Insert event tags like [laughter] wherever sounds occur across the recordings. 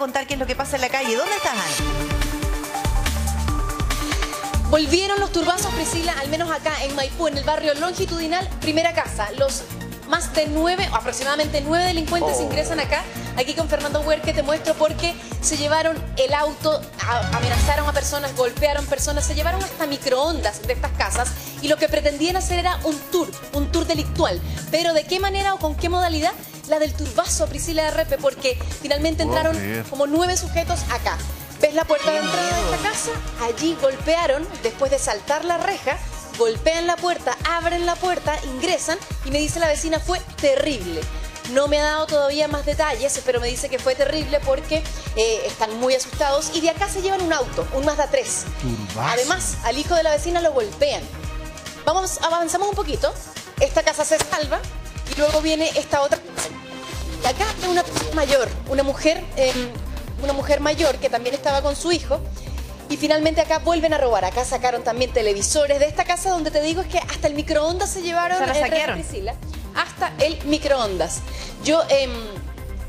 contar qué es lo que pasa en la calle. ¿Dónde estás, Ana? Volvieron los turbazos, Priscila, al menos acá en Maipú, en el barrio longitudinal, primera casa. Los más de nueve, aproximadamente nueve delincuentes Oh. ingresan acá. Aquí con Fernando Huerque te muestro porque se llevaron el auto, a- amenazaron a personas, golpearon personas, se llevaron hasta microondas de estas casas y lo que pretendían hacer era un tour, un tour delictual. Pero ¿de qué manera o con qué modalidad? La del turbazo, Priscila de Repe, porque finalmente entraron como nueve sujetos acá. ¿Ves la puerta de entrada de esta casa? Allí golpearon, después de saltar la reja, golpean la puerta, abren la puerta, ingresan y me dice la vecina fue terrible. No me ha dado todavía más detalles, pero me dice que fue terrible porque eh, están muy asustados y de acá se llevan un auto, un Mazda 3. Turbazo. Además, al hijo de la vecina lo golpean. Vamos, avanzamos un poquito. Esta casa se salva y luego viene esta otra casa. Y acá hay una persona mayor, una mujer, eh, una mujer mayor que también estaba con su hijo. Y finalmente acá vuelven a robar. Acá sacaron también televisores de esta casa donde te digo es que hasta el microondas se llevaron. Se la saquearon. Hasta el microondas. Yo em,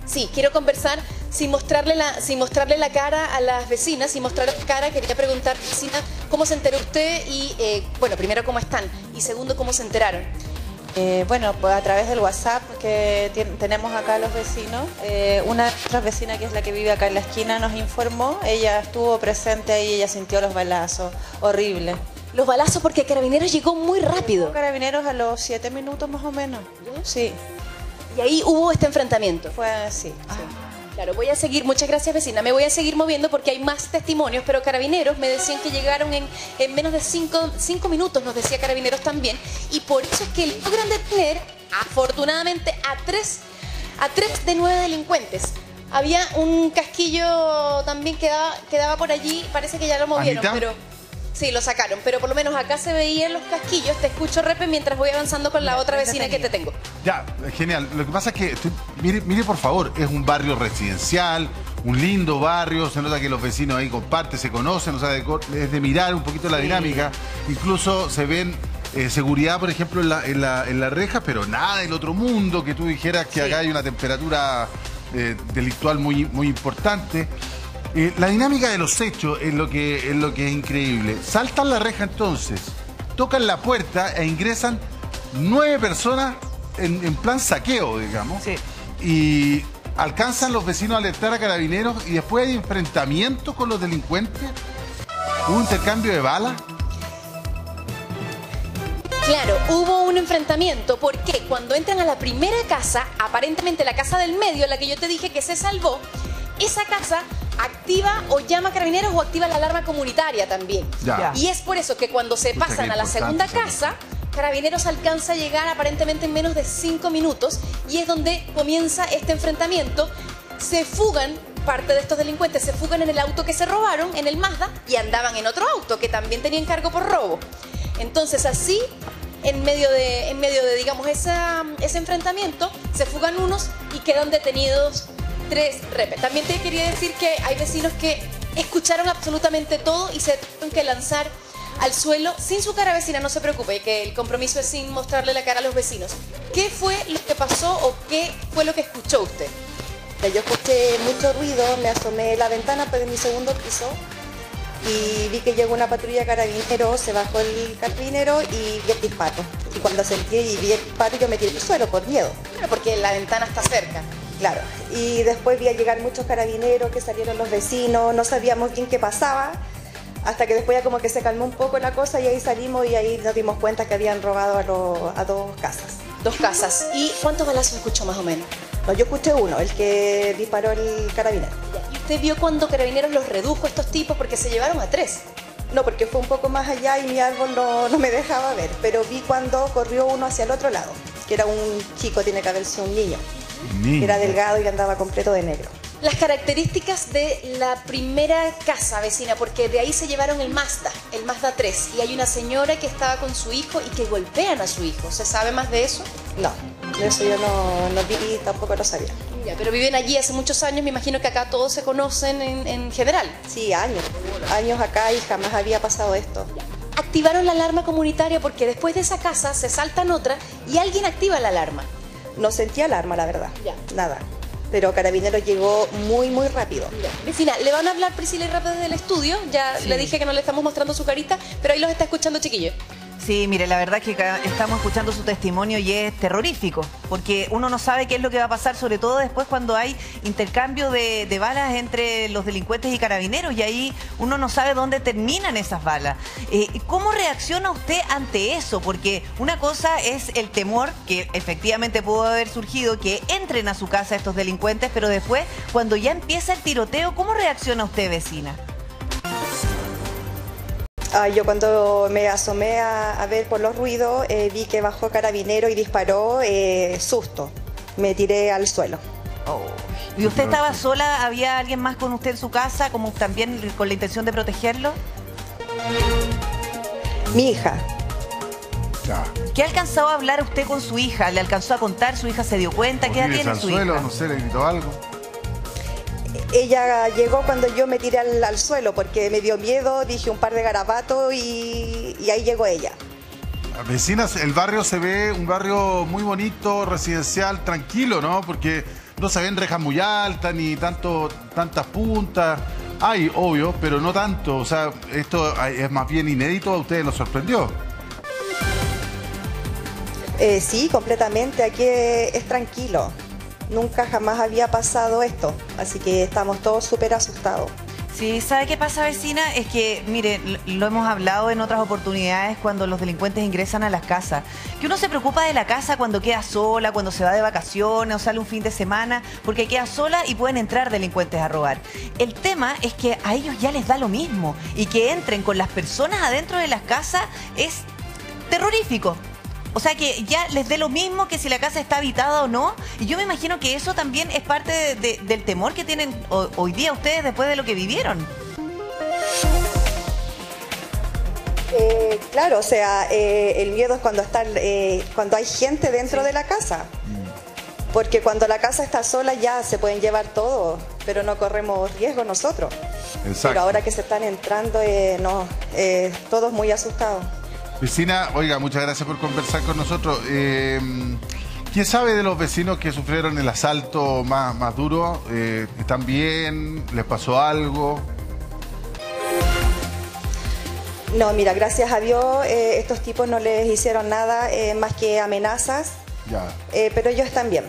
sí quiero conversar sin mostrarle la sin mostrarle la cara a las vecinas, sin mostrarle la cara quería preguntar vecina cómo se enteró usted y eh, bueno primero cómo están y segundo cómo se enteraron. Eh, bueno, pues a través del WhatsApp que tenemos acá los vecinos, eh, una de nuestras vecinas que es la que vive acá en la esquina nos informó, ella estuvo presente ahí, ella sintió los balazos, horrible. Los balazos porque Carabineros llegó muy rápido Carabineros a los siete minutos más o menos, sí, y ahí hubo este enfrentamiento. fue así, Ah. sí. Claro, voy a seguir, muchas gracias vecina, me voy a seguir moviendo porque hay más testimonios, pero carabineros me decían que llegaron en, en menos de cinco, cinco minutos, nos decía carabineros también, y por eso es que logran detener, afortunadamente, a tres, a tres de nueve delincuentes. Había un casquillo también que daba, que daba por allí, parece que ya lo movieron, ¿Anita? pero... Sí, lo sacaron, pero por lo menos acá se veían los casquillos. Te escucho, Repe, mientras voy avanzando con la otra vecina que te tengo. Ya, genial. Lo que pasa es que, estoy- mire, mire por favor, es un barrio residencial, un lindo barrio, se nota que los vecinos ahí comparten, se conocen, o sea, de es de mirar un poquito la dinámica. Incluso se ven eh, seguridad, por ejemplo, en la, en, la, en la reja, pero nada del otro mundo, que tú dijeras que acá hay una temperatura eh, delictual muy, muy importante. Eh, la dinámica de los hechos es lo, que, es lo que es increíble. Saltan la reja entonces, tocan la puerta e ingresan nueve personas en, en plan saqueo, digamos. Sí. Y alcanzan los vecinos a alertar a carabineros y después hay enfrentamientos con los delincuentes. Hubo intercambio de balas. Claro, hubo un enfrentamiento porque cuando entran a la primera casa, aparentemente la casa del medio, la que yo te dije que se salvó, esa casa activa o llama a carabineros o activa la alarma comunitaria también. Ya. Y es por eso que cuando se pasan a la segunda casa, Carabineros alcanza a llegar aparentemente en menos de cinco minutos y es donde comienza este enfrentamiento. Se fugan, parte de estos delincuentes se fugan en el auto que se robaron, en el Mazda, y andaban en otro auto que también tenían cargo por robo. Entonces así, en medio de, en medio de digamos, esa- ese enfrentamiento, se fugan unos y quedan detenidos tres repes. También te quería decir que hay vecinos que escucharon absolutamente todo y se tuvieron que lanzar al suelo sin su cara vecina, no se preocupe, que el compromiso es sin mostrarle la cara a los vecinos. ¿Qué fue lo que pasó o qué fue lo que escuchó usted? Yo escuché mucho ruido, me asomé a la ventana pues, de mi segundo piso y vi que llegó una patrulla de carabineros, se bajó el carabinero y vi el disparo. Y cuando sentí y vi el disparo yo me tiré al suelo por miedo. Claro, porque la ventana está cerca. Claro, y después vi a llegar muchos carabineros, que salieron los vecinos, no sabíamos bien qué pasaba, hasta que después ya como que se calmó un poco la cosa y ahí salimos y ahí nos dimos cuenta que habían robado a, los- a dos casas. Dos casas. ¿Y cuántos balazos escuchó más o menos? No, yo escuché uno, el que disparó el carabinero. ¿Y usted vio cuando Carabineros los redujo a estos tipos porque se llevaron a tres? No, porque fue un poco más allá y mi árbol no, no me dejaba ver, pero vi cuando corrió uno hacia el otro lado, que era un chico, tiene que haber sido un niño, era delgado y andaba completo de negro. Las características de la primera casa vecina, porque de ahí se llevaron el Mazda, el Mazda 3, y hay una señora que estaba con su hijo y que golpean a su hijo. ¿Se sabe más de eso? No, de eso yo no, no vi y tampoco lo sabía. Ya, pero viven allí hace muchos años, me imagino que acá todos se conocen en, en general. Sí, años, años acá y jamás había pasado esto. Activaron la alarma comunitaria porque después de esa casa se saltan otra y alguien activa la alarma. No sentí alarma, la verdad. Ya. Nada. pero Carabineros llegó muy, muy rápido. Vecina, le van a hablar Priscila y Rafa desde el estudio. Ya le dije que no le estamos mostrando su carita, pero ahí los está escuchando, chiquillos. Sí, mire, la verdad es que estamos escuchando su testimonio y es terrorífico, porque uno no sabe qué es lo que va a pasar, sobre todo después cuando hay intercambio de, de balas entre los delincuentes y carabineros, y ahí uno no sabe dónde terminan esas balas. Eh, ¿Cómo reacciona usted ante eso? Porque una cosa es el temor que efectivamente pudo haber surgido, que entren a su casa estos delincuentes, pero después, cuando ya empieza el tiroteo, ¿cómo reacciona usted, vecina? Ah, yo cuando me asomé a, a ver por los ruidos, eh, vi que bajó Carabinero y disparó, eh, susto. Me tiré al suelo. ¿Y usted estaba sola? ¿Había alguien más con usted en su casa, como también con la intención de protegerlo? Mi hija, Ya. ¿Qué ha alcanzado a hablar usted con su hija? ¿Le alcanzó a contar? ¿Su hija se dio cuenta? ¿Qué edad tiene al su suelo, hija? no sé, le gritó algo. Ella llegó cuando yo me tiré al, al suelo porque me dio miedo, dije un par de garabatos y, y ahí llegó ella. Vecinas, el barrio se ve un barrio muy bonito, residencial, tranquilo, ¿no? Porque no se ven rejas muy altas ni tanto, tantas puntas. Hay, obvio, pero no tanto. O sea, esto es más bien inédito. ¿A ustedes los sorprendió? Eh, sí, completamente, aquí es, es tranquilo. Nunca jamás había pasado esto, así que estamos todos súper asustados. Sí, ¿sabe qué pasa, vecina? Es que, mire, lo hemos hablado en otras oportunidades cuando los delincuentes ingresan a las casas. Que uno se preocupa de la casa cuando queda sola, cuando se va de vacaciones o sale un fin de semana, porque queda sola y pueden entrar delincuentes a robar. El tema es que a ellos ya les da lo mismo y que entren con las personas adentro de las casas es terrorífico. O sea que ya les dé lo mismo que si la casa está habitada o no. Y yo me imagino que eso también es parte de- de- del temor que tienen ho- hoy día ustedes después de lo que vivieron. Eh, claro, o sea, eh, el miedo es cuando, están, eh, cuando hay gente dentro de la casa. Porque cuando la casa está sola ya se pueden llevar todo, pero no corremos riesgo nosotros. Exacto. Pero ahora que se están entrando, eh, no, eh, todos muy asustados. Vecina, oiga, muchas gracias por conversar con nosotros. Eh, ¿Quién sabe de los vecinos que sufrieron el asalto más, más duro? Eh, ¿Están bien? ¿Les pasó algo? No, mira, gracias a Dios eh, estos tipos no les hicieron nada más que amenazas, Ya, pero ellos están bien.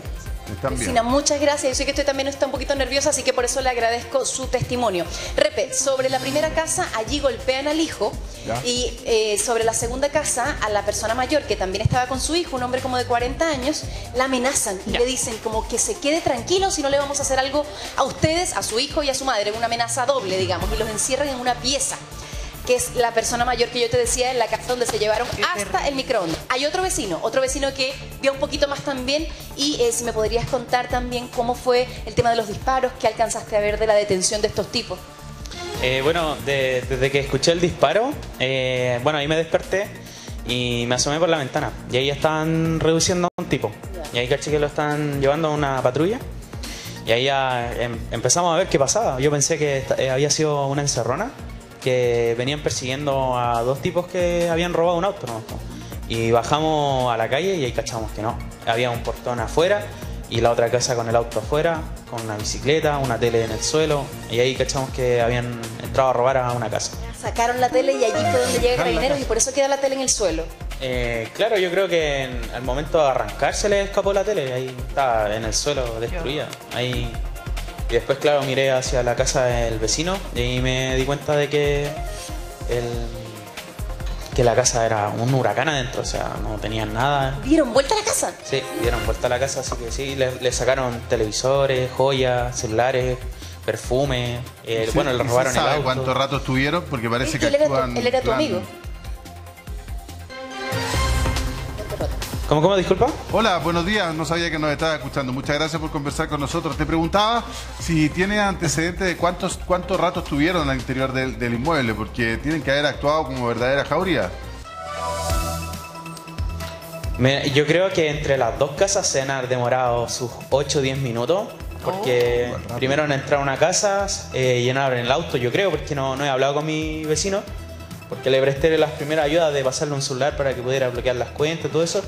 Vecina, muchas gracias. Yo sé que usted también está un poquito nerviosa, así que por eso le agradezco su testimonio. Repe, sobre la primera casa, allí golpean al hijo. Ya. Y eh, sobre la segunda casa, a la persona mayor, que también estaba con su hijo, un hombre como de 40 años, la amenazan y le dicen como que se quede tranquilo si no le vamos a hacer algo a ustedes, a su hijo y a su madre. Una amenaza doble, digamos, y los encierran en una pieza que es la persona mayor que yo te decía en la casa donde se llevaron hasta el microondas. Hay otro vecino, otro vecino que vio un poquito más también y eh, si me podrías contar también cómo fue el tema de los disparos que alcanzaste a ver de la detención de estos tipos. Eh, bueno, de- desde que escuché el disparo, eh, bueno, ahí me desperté y me asomé por la ventana. Y ahí ya estaban reduciendo a un tipo. Y ahí caché que lo están llevando a una patrulla. Y ahí ya em- empezamos a ver qué pasaba. Yo pensé que eh, había sido una encerrona, que venían persiguiendo a dos tipos que habían robado un auto. ¿no? Y bajamos a la calle y ahí cachamos que no. Había un portón afuera y la otra casa con el auto afuera, con una bicicleta, una tele en el suelo. Y ahí cachamos que habían entrado a robar a una casa. Sacaron la tele y allí fue donde llega Carabineros y por eso queda la tele en el suelo. Eh, claro, yo creo que en- al momento de arrancar se le escapó la tele, ahí estaba en el suelo destruida. Ahí, y después, claro, miré hacia la casa del vecino y me di cuenta de que, el, que la casa era un huracán adentro, o sea, no tenían nada. ¿Dieron vuelta a la casa? Sí, dieron vuelta a la casa, así que sí, le, le sacaron televisores, joyas, celulares, perfume. eh, Sí, bueno, ¿y le se robaron el sabe auto. cuánto rato estuvieron? Porque parece Es que que él era tu- actúan él era tu plan- amigo. ¿Cómo, cómo, disculpa? Hola, buenos días. No sabía que nos estaba escuchando. Muchas gracias por conversar con nosotros. Te preguntaba si tiene antecedentes de cuántos cuántos ratos estuvieron al interior del, del inmueble, porque tienen que haber actuado como verdadera jauría. Me- yo creo que entre las dos casas se han haber demorado sus 8 o 10 minutos. Porque rápido. primero han entrado a una casa, eh, llenaron el auto, yo creo, porque no, no he hablado con mi vecino. Porque le presté las primeras ayudas de pasarle un celular para que pudiera bloquear las cuentas, todo eso.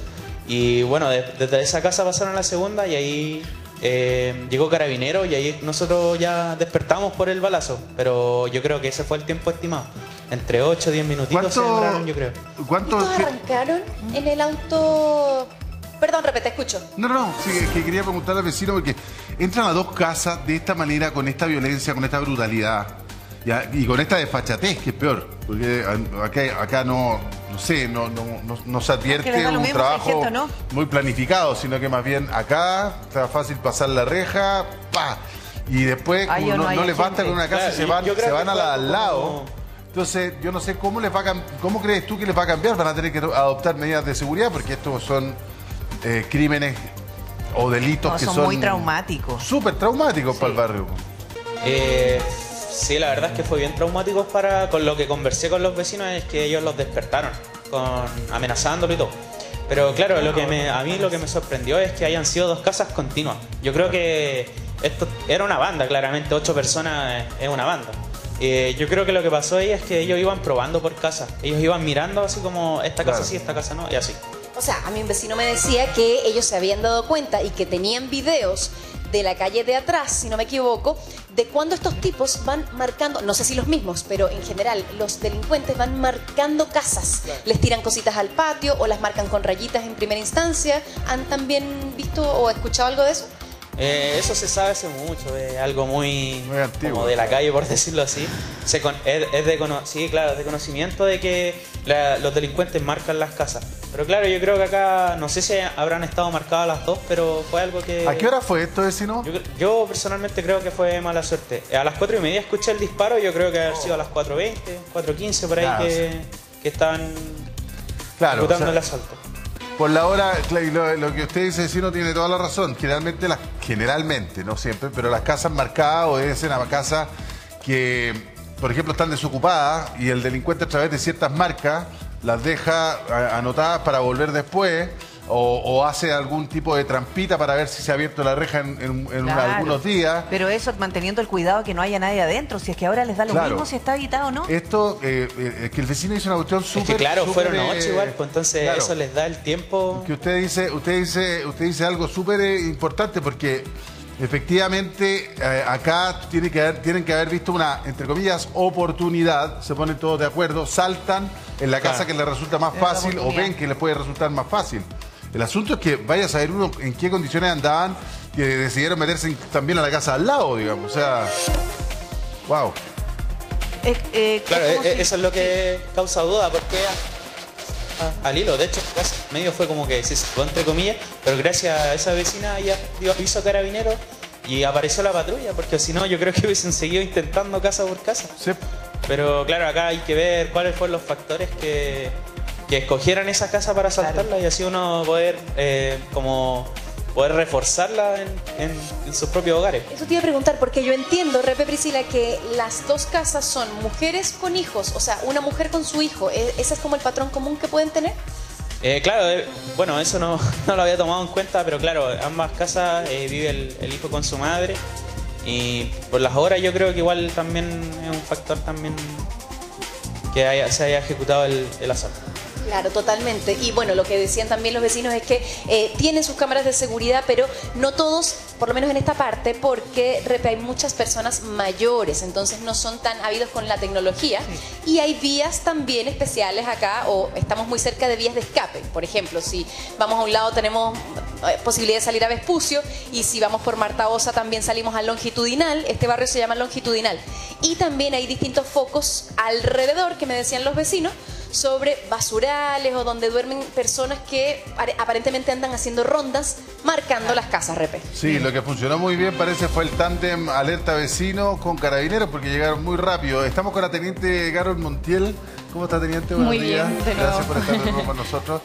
Y bueno, de- desde esa casa pasaron a la segunda y ahí eh, llegó carabinero y ahí nosotros ya despertamos por el balazo. Pero yo creo que ese fue el tiempo estimado. Entre 8 o 10 minutitos se ¿Cuánto, demoraron, yo creo. ¿cuánto Estos arrancaron en el auto... Perdón, repete, escucho. No, no, no, sí, que- que quería preguntarle al vecino porque entran a dos casas de esta manera, con esta violencia, con esta brutalidad ya, y con esta desfachatez, que es peor, porque acá, acá no, no sé, no, no, no- no se Que les advierte un mismo trabajo gente o no. muy planificado, sino que más bien acá está fácil pasar la reja, pa, y después como no no, hay no les basta con una casa, Claro, se van, se van a la al lado. como- Entonces, yo no sé cómo les va a cómo crees tú que les va a cambiar, van a tener que adoptar medidas de seguridad porque estos son eh, crímenes o delitos No, que son son muy traumáticos. Súper traumáticos para el barrio. Eh, sí, la verdad es que fue bien traumático para. Con lo que conversé con los vecinos es que ellos los despertaron, con amenazándolo y todo. Pero claro, lo que me, a mí lo que me sorprendió es que hayan sido dos casas continuas. Yo creo que esto era una banda, claramente, ocho personas es una banda. Eh, yo creo que lo que pasó ahí es que ellos iban probando por casa. Ellos iban mirando así como esta casa Claro. sí, esta casa no, y así. O sea, a mí un vecino me decía que ellos se habían dado cuenta y que tenían videos de la calle de atrás, si no me equivoco, de cuando estos tipos van marcando, no sé si los mismos, pero en general los delincuentes van marcando casas. Les tiran cositas al patio o las marcan con rayitas en primera instancia. ¿Han también visto o escuchado algo de eso? Eh, eso se sabe hace mucho, es algo muy, Muy antiguo. como de la calle, por [laughs] decirlo así. Se con- es, es de sí, claro, es de conocimiento de que la- los delincuentes marcan las casas. Pero claro, yo creo que acá, no sé si habrán estado marcadas las dos, pero fue algo que... ¿A qué hora fue esto, vecino? Yo, yo personalmente creo que fue mala suerte. A las 4 y media escuché el disparo, yo creo que haber sido a las 4.20, 4.15 por ahí Ya, que, que estaban Claro, o ejecutando sea, el asalto. Por la hora, lo, lo que usted dice, vecino, tiene toda la razón. Generalmente, las, generalmente, no siempre, pero las casas marcadas obedecen a casas que, por ejemplo, están desocupadas y el delincuente a través de ciertas marcas las deja anotadas para volver después o, o hace algún tipo de trampita para ver si se ha abierto la reja en, en- en Claro. algunos días. Pero eso manteniendo el cuidado que no haya nadie adentro. Si es que ahora les da lo Claro. mismo si está habitado o no. Esto, eh, eh, que el vecino hizo una cuestión súper... es que claro, fueron eh, ocho igual, pues entonces claro. eso les da el tiempo... Que usted dice, usted dice, usted dice algo súper eh, importante porque efectivamente eh, acá tiene que haber- tienen que haber visto una, entre comillas, oportunidad, se ponen todos de acuerdo, saltan en la casa Claro. que les resulta más fácil o ven que les puede resultar más fácil. El asunto es que vaya a saber uno en qué condiciones andaban que decidieron meterse en- también a la casa al lado, digamos. O sea, wow. Eh, Claro, es como e- si- eso es lo que causa duda, porque a- al hilo, de hecho, medio fue como que se sacó entre comillas, pero gracias a esa vecina ella dio aviso a carabineros y apareció la patrulla, porque si no yo creo que hubiesen seguido intentando casa por casa. Sí. Pero claro, acá hay que ver cuáles fueron los factores que, que escogieran esa casa para asaltarla y así uno poder eh, como poder reforzarla en, en- en sus propios hogares. Eso te iba a preguntar, porque yo entiendo, Repe Priscila, que las dos casas son mujeres con hijos, o sea, una mujer con su hijo. ¿E- ¿Ese es como el patrón común que pueden tener? Eh, claro, eh, bueno, eso no, [laughs] no lo había tomado en cuenta, pero claro, ambas casas eh, vive el, el hijo con su madre y por las horas yo creo que igual también es un factor también que haya- se haya ejecutado el, el asalto. Claro, totalmente. Y bueno, lo que decían también los vecinos es que eh, tienen sus cámaras de seguridad, pero no todos, por lo menos en esta parte, porque hay muchas personas mayores, entonces no son tan ávidos con la tecnología. Y hay vías también especiales acá, o estamos muy cerca de vías de escape. Por ejemplo, si vamos a un lado tenemos eh, posibilidad de salir a Vespucio, y si vamos por Marta Osa también salimos a Longitudinal. Este barrio se llama Longitudinal. Y también hay distintos focos alrededor que me decían los vecinos sobre basurales o donde duermen personas que pare- aparentemente andan haciendo rondas marcando las casas, Repe. Sí, lo que funcionó muy bien parece fue el tándem alerta vecino con carabineros porque llegaron muy rápido. Estamos con la teniente Carol Montiel. ¿Cómo está, teniente? Buenos Muy días. bien, de Gracias por estar [laughs] con nosotros.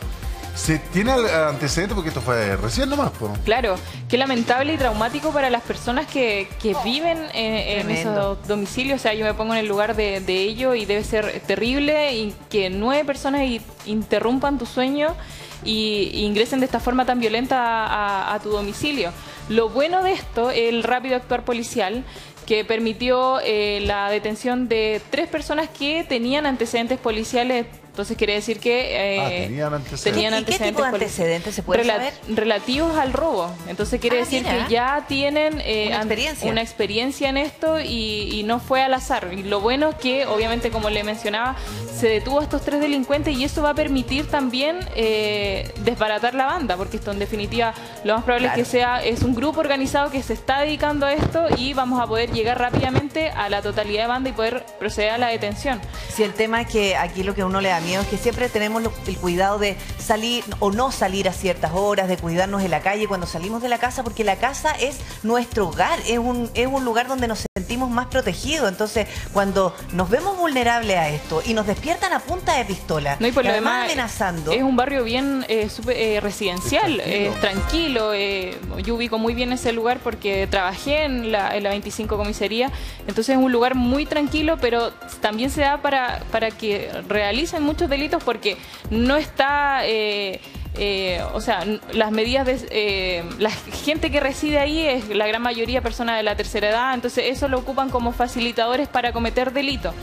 ¿Se tiene al- antecedente? Porque esto fue recién nomás, po. Claro, qué lamentable y traumático para las personas que, que viven en, esos domicilios. O sea, yo me pongo en el lugar de, de ellos y debe ser terrible y que nueve personas interrumpan tu sueño y, y ingresen de esta forma tan violenta a, a tu domicilio. Lo bueno de esto, el rápido actuar policial que permitió eh, la detención de tres personas que tenían antecedentes policiales Entonces quiere decir que eh, Ah, tenían antecedentes. tenían ¿Y qué tipo de antecedentes se puede Rela- saber? Relativos al robo. Entonces quiere Ah, decir mira. que ya tienen eh, Una experiencia. una experiencia en esto y, y no fue al azar. Y lo bueno es que, obviamente, como le mencionaba, se detuvo a estos tres delincuentes y eso va a permitir también eh, desbaratar la banda, porque esto en definitiva lo más probable Claro. es que sea es un grupo organizado que se está dedicando a esto y vamos a poder llegar rápidamente a la totalidad de banda y poder proceder a la detención. Si el tema es que aquí lo que a uno le da miedo es que siempre tenemos lo- el cuidado de salir o no salir a ciertas horas, de cuidarnos en la calle cuando salimos de la casa, porque la casa es nuestro hogar, es un, es un lugar donde nos sentimos más protegidos. Entonces, cuando nos vemos vulnerables a esto y nos despiertan a punta de pistola, No, y por y lo además demás, amenazando. Es un barrio bien eh, eh, residencial, Es tranquilo. eh, yo ubico muy bien ese lugar porque trabajé en la, en la 25 comisaría. Entonces es un lugar muy tranquilo, pero también se da para, para que realicen muchos delitos porque no está. eh, eh, o sea, las medidas de eh, la gente que reside ahí es la gran mayoría personas de la tercera edad, entonces eso lo ocupan como facilitadores para cometer delitos.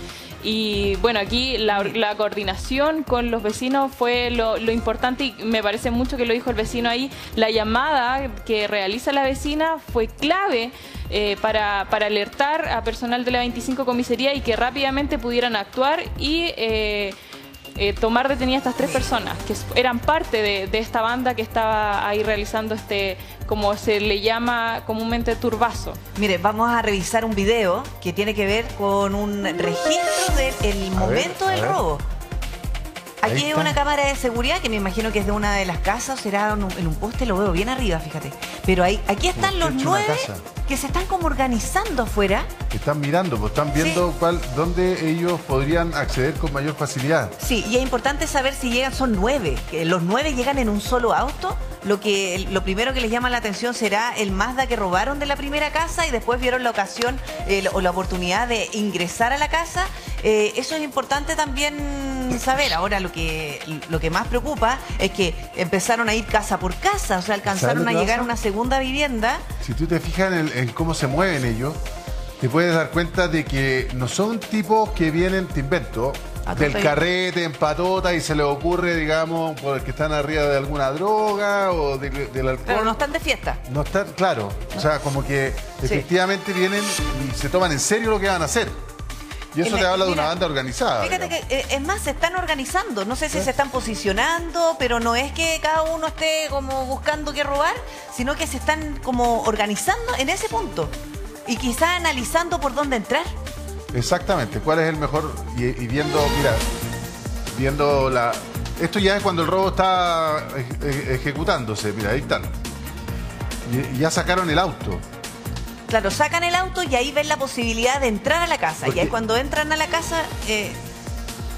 Y bueno, aquí la, coordinación con los vecinos fue lo, importante y me parece mucho que lo dijo el vecino ahí. La llamada que realiza la vecina fue clave para, para alertar a personal de la 25 comisaría y que rápidamente pudieran actuar y eh, tomar detenidas a estas tres personas que eran parte de, de esta banda que estaba ahí realizando este, como se le llama comúnmente, turbazo. Mire, vamos a revisar un video que tiene que ver con un registro del momento del robo. Aquí hay una cámara de seguridad que me imagino que es de una de las casas, será en un, en un poste, lo veo bien arriba, fíjate. Pero ahí, aquí están los nueve casa. Que se están como organizando afuera. Están mirando, pues están viendo cuál, dónde ellos podrían acceder con mayor facilidad. Sí, y es importante saber si llegan, son nueve, que los nueve llegan en un solo auto. Lo que lo primero que les llama la atención será el Mazda que robaron de la primera casa y después vieron la ocasión eh, o la oportunidad de ingresar a la casa. Eh, eso es importante también saber. Ahora lo que lo que más preocupa es que empezaron a ir casa por casa, o sea, alcanzaron a llegar a una segunda vivienda. Si tú te fijas en, el- en cómo se mueven ellos, te puedes dar cuenta de que no son tipos que vienen, te invento, del carrete en patota y se les ocurre, digamos, porque están arriba de alguna droga o de- del alcohol. Pero no están de fiesta. No están, claro. O sea, como que Sí. efectivamente vienen y se toman en serio lo que van a hacer. Y eso te habla de una banda organizada. Fíjate digamos. que, eh, es más, se están organizando. No sé si se están posicionando, pero no es que cada uno esté como buscando qué robar, sino que se están como organizando en ese punto. Y quizá analizando por dónde entrar. Exactamente, cuál es el mejor y, y viendo, mira, viendo la... Esto ya es cuando el robo está ej- ej- ejecutándose, mira, ahí están. Y, y ya sacaron el auto. Claro, sacan el auto y ahí ven la posibilidad de entrar a la casa. Porque- Y ahí cuando entran a la casa, eh,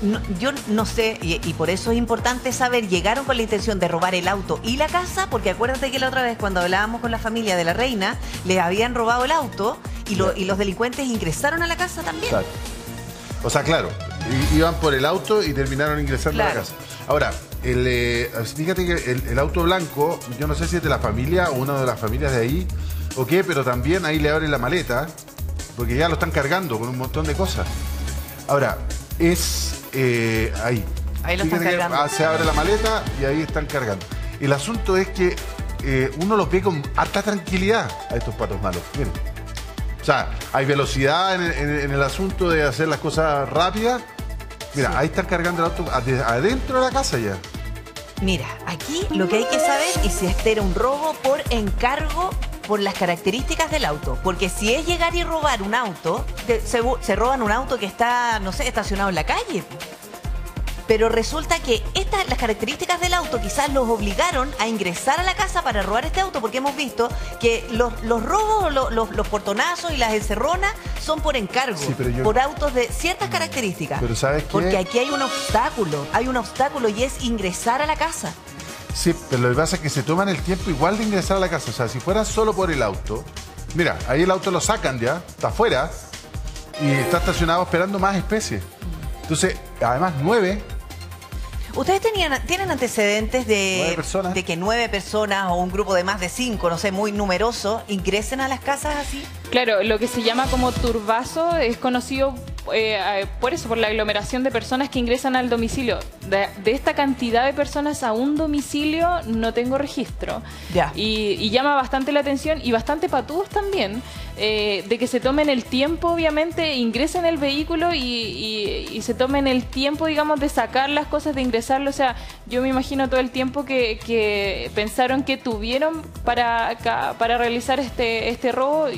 no- yo no sé, y, y por eso es importante saber, llegaron con la intención de robar el auto y la casa, porque acuérdate que la otra vez cuando hablábamos con la familia de la reina, les habían robado el auto y, lo- y los delincuentes ingresaron a la casa también. Claro. O sea, claro, iban por el auto y terminaron ingresando a la casa. Ahora, el, eh, fíjate que el, el auto blanco, yo no sé si es de la familia o una de las familias de ahí o qué, pero también ahí le abren la maleta, porque ya lo están cargando con un montón de cosas. Ahora, es eh, ahí. Ahí lo están Fíjate que, cargando. ah, se abre la maleta y ahí están cargando. El asunto es que eh, uno los ve con harta tranquilidad a estos patos malos. Miren. O sea, hay velocidad en el, en- en el asunto de hacer las cosas rápidas. Mira, ahí están cargando el auto ade- adentro de la casa ya. Mira, aquí lo que hay que saber es si este era un robo por encargo por las características del auto. Porque si es llegar y robar un auto, se, roban un auto que está, no sé, estacionado en la calle. Pero resulta que estas, las características del auto quizás los obligaron a ingresar a la casa para robar este auto, porque hemos visto que los, los robos, lo- los, los portonazos y las encerronas son por encargo, Sí, pero yo- por autos de ciertas características. Pero ¿sabes qué? Porque aquí hay un obstáculo, hay un obstáculo y es ingresar a la casa. Sí, pero lo que pasa es que se toman el tiempo igual de ingresar a la casa. O sea, si fuera solo por el auto, mira, ahí el auto lo sacan ya, está afuera y está estacionado esperando más especies. Entonces, además, nueve, ¿Ustedes tenían, tienen antecedentes de, de que nueve personas o un grupo de más de cinco, no sé, muy numeroso, ingresen a las casas así? Claro, lo que se llama como turbazo es conocido eh, eh, por eso, por la aglomeración de personas que ingresan al domicilio. De, de esta cantidad de personas a un domicilio no tengo registro. Ya. Y, y llama bastante la atención y bastante patudos también, eh, de que se tomen el tiempo, obviamente, ingresen el vehículo y, y- y se tomen el tiempo, digamos, de sacar las cosas, de ingresarlo. O sea, yo me imagino todo el tiempo que, que pensaron que tuvieron para, para realizar este, este robo.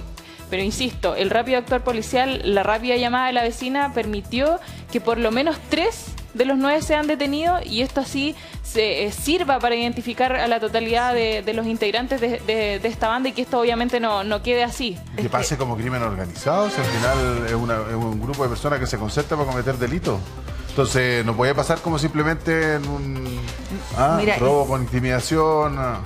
Pero insisto, el rápido actuar policial, la rápida llamada de la vecina permitió que por lo menos tres de los nueve sean detenidos y esto así se eh, sirva para identificar a la totalidad de, de los integrantes de, de- de esta banda y que esto obviamente no, no quede así. Que pase como crimen organizado, si al final es, una- es un grupo de personas que se concerta para cometer delitos. Entonces, no puede pasar como simplemente en un ah, Mira, robo con intimidación. ah.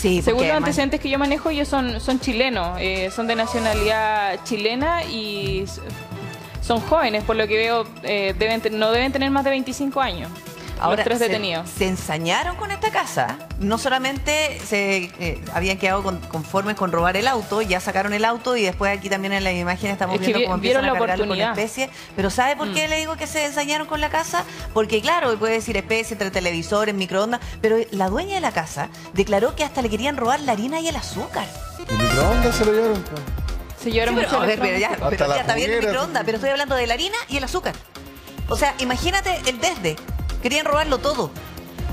Sí, Según los además- antecedentes que yo manejo, ellos son, son chilenos, eh, son de nacionalidad chilena y son jóvenes, por lo que veo, eh, deben no deben tener más de 25 años. Ahora, los tres detenidos. Se, ensañaron con esta casa. No solamente se eh, habían quedado con- conformes con robar el auto, ya sacaron el auto y después aquí también en la imagen estamos Es que viendo vi- cómo empiezan a cargarlo con especie. Pero ¿sabe por qué le digo que se ensañaron con la casa? Porque claro, puede decir especie entre televisores, microondas, pero la dueña de la casa declaró que hasta le querían robar la harina y el azúcar. ¿El microondas se lo llevaron? Se llevaron Sí, pero, mucho a ver, pero ya, Hasta pero ya está bien el microondas, pero estoy hablando de la harina y el azúcar. O sea, imagínate el desde. Querían robarlo todo.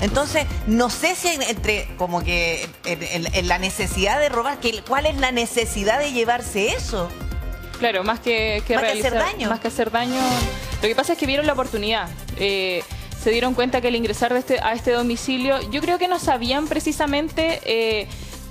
Entonces, no sé si en- entre como que en, en- en la necesidad de robar, que, ¿cuál es la necesidad de llevarse eso? Claro, más que, que Más que hacer daño. Más que hacer daño. Lo que pasa es que vieron la oportunidad. Eh, se dieron cuenta que al ingresar de este- a este domicilio, yo creo que no sabían precisamente eh,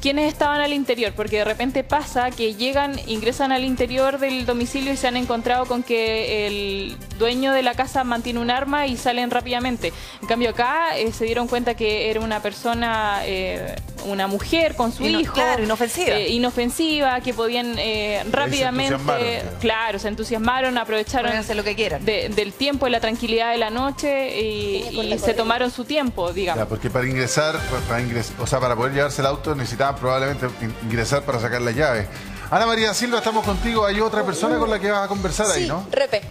quiénes estaban al interior, porque de repente pasa que llegan, ingresan al interior del domicilio y se han encontrado con que el dueño de la casa mantiene un arma y salen rápidamente. En cambio acá eh, se dieron cuenta que era una persona, eh, una mujer con su Ino- hijo. claro, inofensiva. eh, inofensiva, que podían eh, rápidamente, entusiasmaron. claro, se entusiasmaron, aprovecharon hacer lo que quieran. de- del tiempo y la tranquilidad de la noche y, y se tomaron su tiempo, digamos. Ya, porque para ingresar, para, para ingres- o sea, para poder llevarse el auto necesitaban probablemente in- ingresar para sacar las llaves. Ana María Silva, estamos contigo. Hay otra persona con la que vas a conversar ahí, Sí, ¿no? Repe.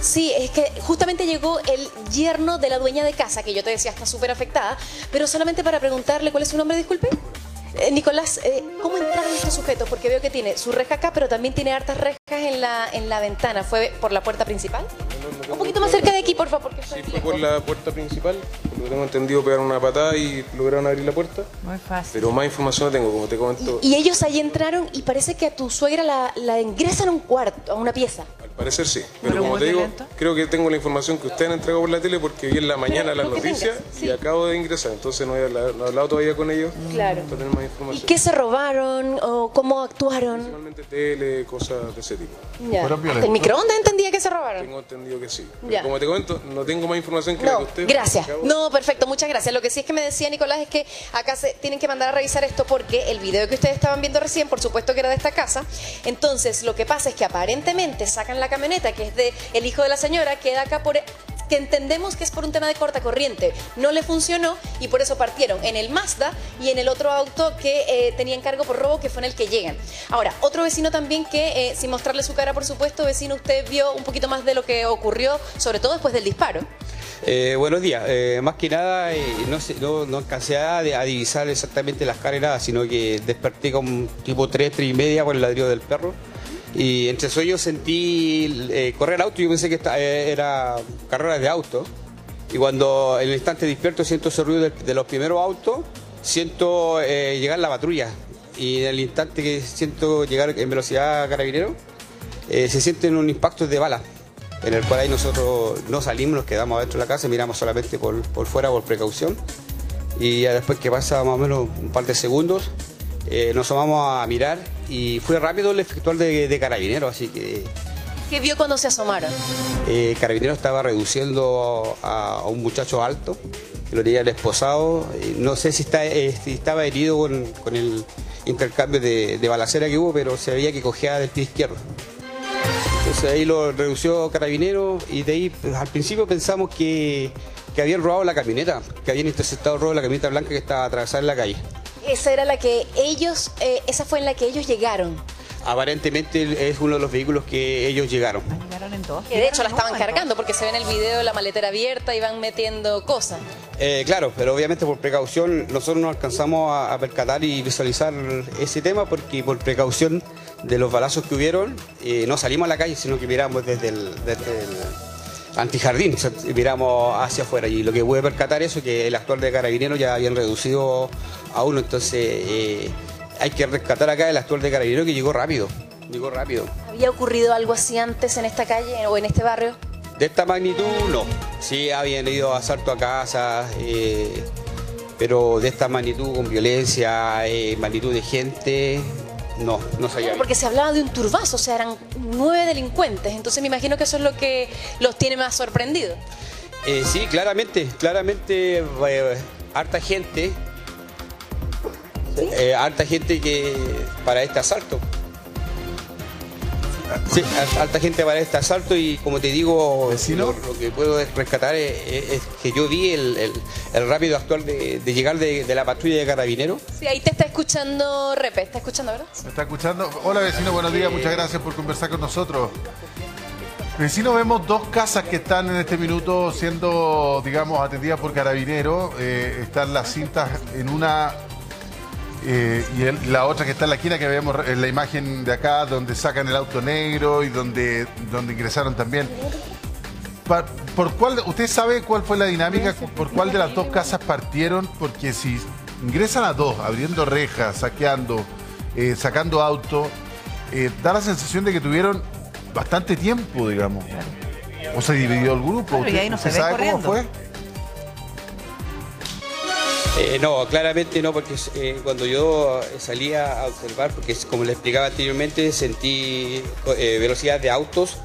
Sí, es que justamente llegó el yerno de la dueña de casa, que yo te decía está súper afectada, pero solamente para preguntarle cuál es su nombre, disculpe. Eh, Nicolás, eh, ¿cómo entraron estos sujetos? Porque veo que tiene su reja acá, pero también tiene hartas rejas en la, en la ventana. ¿Fue por la puerta principal? Un poquito más cerca de aquí, por favor, porque Sí, fue por la puerta principal, lo tengo entendido pegaron una patada y lograron abrir la puerta, Muy fácil. pero más información no tengo, como te comento, Y ellos ahí entraron y parece que a tu suegra la, la ingresan a un cuarto, a una pieza. al parecer sí, Pero pero como te digo, creo que tengo la información que ustedes han entregado por la tele porque vi en la mañana las lo que noticias y acabo de ingresar, entonces no he hablado, no he hablado todavía con ellos Claro. para tener más ¿Y información. qué se robaron o cómo actuaron? Principalmente tele, cosas de ese tipo. Ya. El microondas entendía que se robaron. Tengo entendido que sí. Pero Ya. como te comento, no tengo más información que la No, que ustedes. gracias. No, perfecto, muchas gracias. Lo que sí es que me decía Nicolás es que acá se tienen que mandar a revisar esto porque el video que ustedes estaban viendo recién, por supuesto que era de esta casa. Entonces, lo que pasa es que aparentemente sacan la camioneta que es de el hijo de la señora, queda acá por que entendemos que es por un tema de corta corriente. No le funcionó y por eso partieron en el Mazda y en el otro auto que eh, tenía encargo por robo, que fue en el que llegan. Ahora, otro vecino también que, eh, sin mostrarle su cara, por supuesto, vecino, usted vio un poquito más de lo que ocurrió, sobre todo después del disparo. Eh, buenos días. Eh, más que nada, eh, no, sé, no, no alcancé a, divisar exactamente las carreras, sino que desperté como tipo 3, 3 y media por el ladrido del perro. Y entre sueños sentí correr auto. Yo pensé que era carreras de auto. Y cuando en el instante despierto siento ese ruido de, los primeros autos, siento llegar la patrulla. Y en el instante que siento llegar en velocidad carabinero, se sienten unos impactos de bala, en el cual ahí nosotros no salimos, nos quedamos adentro de la casa, miramos solamente por, por fuera, por precaución. Y ya después que pasa más o menos un par de segundos, eh, nos asomamos a mirar y fue rápido el efectual de, de carabinero, así que ¿Qué vio cuando se asomaron? eh, carabinero estaba reduciendo a, a un muchacho alto, que lo tenía el esposado. Eh, no sé si, está, eh, si estaba herido con, con el intercambio de, de balacera que hubo, pero se veía que cogía del pie izquierdo. Entonces ahí lo redució carabinero y de ahí pues, al principio pensamos que, que habían robado la camioneta, que habían interceptado el robo de la camioneta blanca que estaba atravesada en la calle. Esa era la que ellos, eh, esa fue en la que ellos llegaron. aparentemente es uno de los vehículos que ellos llegaron. Llegaron en dos. Que de hecho la estaban cargando porque se ve en el video la maletera abierta y van metiendo cosas. Eh, claro, pero obviamente por precaución nosotros no alcanzamos a, a percatar y visualizar ese tema porque por precaución de los balazos que hubieron eh, no salimos a la calle, sino que miramos desde el, desde el antijardín, o sea, miramos hacia afuera y lo que pude percatar eso que el actual de carabinero ya habían reducido a uno, entonces eh, hay que rescatar acá el actual de carabinero que llegó rápido, llegó rápido. ¿Había ocurrido algo así antes en esta calle o en este barrio? De esta magnitud, no. Sí, habían ido asalto a casas, eh, pero de esta magnitud, con violencia, eh, magnitud de gente, no, no se había. Porque se hablaba de un turbazo, o sea, eran nueve delincuentes. Entonces me imagino que eso es lo que los tiene más sorprendidos. Eh, sí, claramente, claramente, eh, harta gente, eh, harta gente que para este asalto. Sí, harta gente para este asalto y como te digo, ¿Vecino? lo, lo que puedo rescatar es, es- es que yo vi el, el- el rápido actual de, de llegar de, de la patrulla de carabineros. Sí, ahí te está escuchando Repe, está escuchando, ¿verdad? ¿Me está escuchando? Hola vecino, buenos días, muchas gracias por conversar con nosotros. Vecino, vemos dos casas que están en este minuto siendo, digamos, atendidas por carabineros. Eh, están las cintas en una eh, y el- la otra que está en la esquina que vemos en la imagen de acá, donde sacan el auto negro y donde, donde ingresaron también. Pa- ¿Por cuál, ¿Usted sabe cuál fue la dinámica? ¿Por cuál de las dos casas partieron? Porque si ingresan a dos, abriendo rejas, saqueando, eh, sacando auto, eh, da la sensación de que tuvieron bastante tiempo, digamos. O se dividió el grupo. Claro, y ahí no se ven sabe cómo corriendo. fue? Eh, no, claramente no, porque eh, cuando yo salía a observar, porque como le explicaba anteriormente, sentí eh, velocidad de autos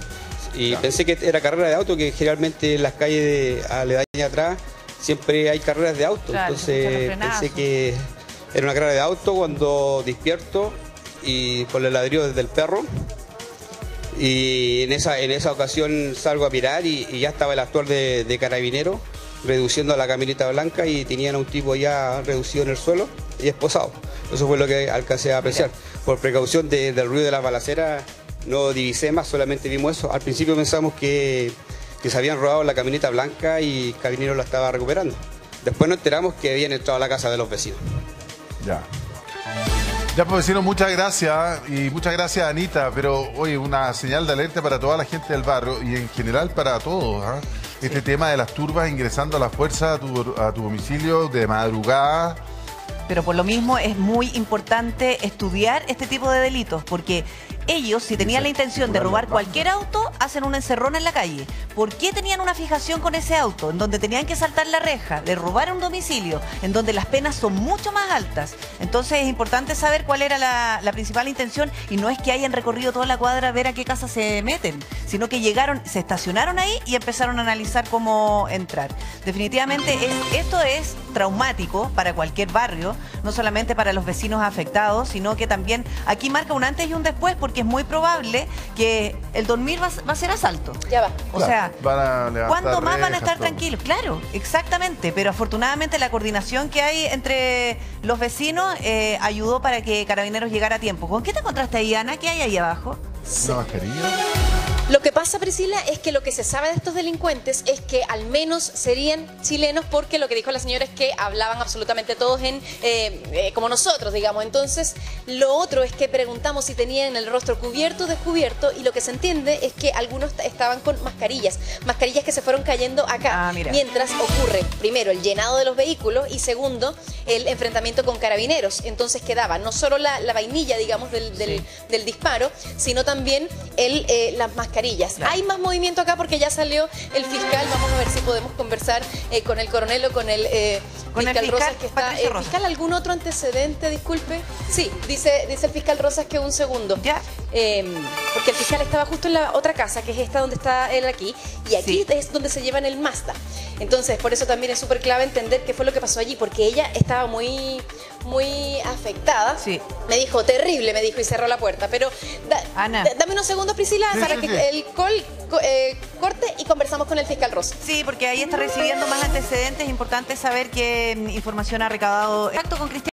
y pensé que era carrera de autos, que generalmente en las calles de aledaña atrás siempre hay carreras de. Claro, los Entonces pensé que era una carrera de auto cuando despierto y por el ladrillo desde el perro. Y en esa, en esa ocasión salgo a mirar y, y ya estaba el actual de, de carabinero reduciendo a la camioneta blanca y tenían a un tipo ya reducido en el suelo y esposado. Eso fue lo que alcancé a apreciar. Por precaución de- del ruido de las balaceras no divisé más, solamente vimos eso. Al principio pensamos que, que se habían robado la camioneta blanca y Carabinero la estaba recuperando. Después nos enteramos que habían entrado a la casa de los vecinos. Ya. Ya, pues vecino, muchas gracias y muchas gracias Anita, pero oye, una señal de alerta para toda la gente del barrio y en general para todos. ¿ah? Este tema de las turbas ingresando a la fuerza a tu, a tu domicilio de madrugada. Pero por lo mismo es muy importante estudiar este tipo de delitos, porque ellos, si tenían la intención de robar cualquier auto, hacen una encerrona en la calle. ¿Por qué tenían una fijación con ese auto? En donde tenían que saltar la reja, de robar un domicilio, en donde las penas son mucho más altas. Entonces es importante saber cuál era la, principal intención y no es que hayan recorrido toda la cuadra a ver a qué casa se meten, sino que llegaron, se estacionaron ahí y empezaron a analizar cómo entrar. Definitivamente es- esto es traumático para cualquier barrio, no solamente para los vecinos afectados, sino que también aquí marca un antes y un después porque es muy probable que el dormir va, a- va a ser asalto. Ya va. O Claro, sea, van a levantar ¿cuándo más van a estar todo. tranquilos? Claro, exactamente, pero afortunadamente la coordinación que hay entre los vecinos eh, ayudó para que Carabineros llegara a tiempo. ¿Con qué te encontraste ahí, Ana? ¿Qué hay ahí abajo? Una mascarilla. Lo que pasa, Priscila, es que lo que se sabe de estos delincuentes es que al menos serían chilenos porque lo que dijo la señora es que hablaban absolutamente todos en eh, eh, como nosotros, digamos. Entonces, lo otro es que preguntamos si tenían el rostro cubierto o descubierto y lo que se entiende es que algunos estaban con mascarillas, mascarillas que se fueron cayendo acá. Ah. Mientras ocurre, primero, el llenado de los vehículos y segundo, el enfrentamiento con carabineros. Entonces quedaba no solo la, la vainilla, digamos, del, del- del disparo, sino también el, eh, las mascarillas. Hay más movimiento acá porque ya salió el fiscal. Vamos a ver si podemos conversar eh, con el coronel o con el, eh, Con el fiscal, Rosas que está. Eh, fiscal, ¿algún otro antecedente? Disculpe. Sí, dice, dice el fiscal Rosas que un segundo. Ya. Eh, porque el fiscal estaba justo en la otra casa, que es esta donde está él aquí, y aquí Sí. es donde se llevan el Mazda. Entonces, por eso también es súper clave entender qué fue lo que pasó allí, porque ella estaba muy, muy afectada. Sí. Me dijo, terrible, me dijo, y cerró la puerta. Pero da- Ana. da- dame unos segundos, Priscila, Sí, para sí, que el col co- eh, corte y conversamos con el fiscal Rosa. Sí, porque ahí está recibiendo más antecedentes. Es importante saber qué información ha recabado. Exacto con Cristian.